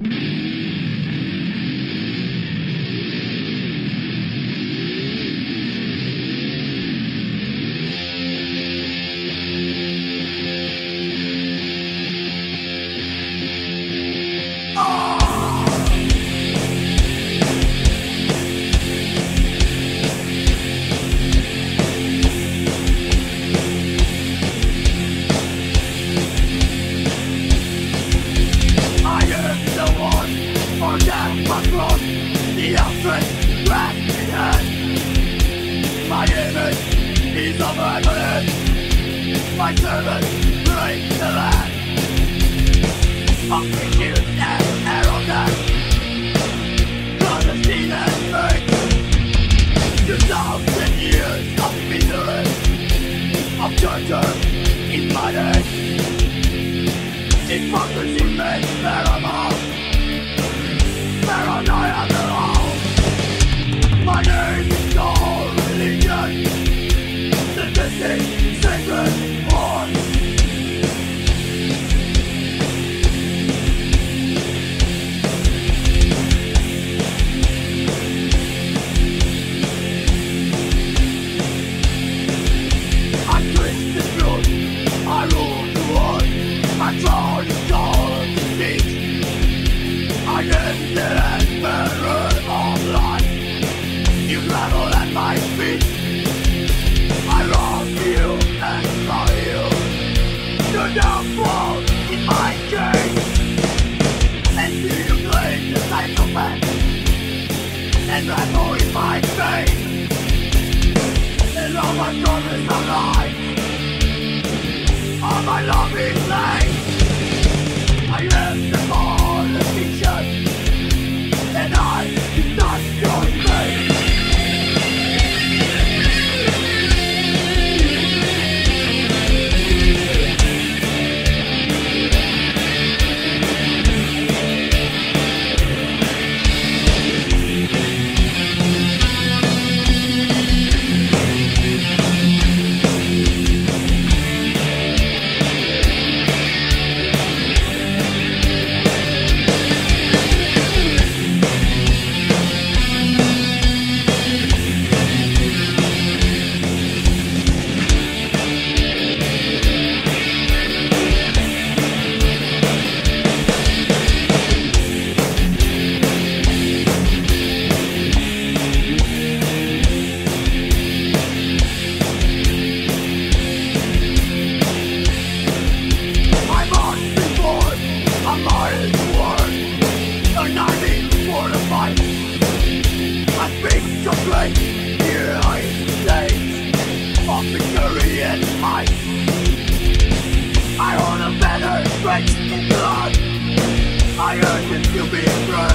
you These my My servants break the land and Cause the years of misery Of torture in my days Hypocrisy makes better and I voice my faith And all my God are alive All my love is late God. I urge you to be brave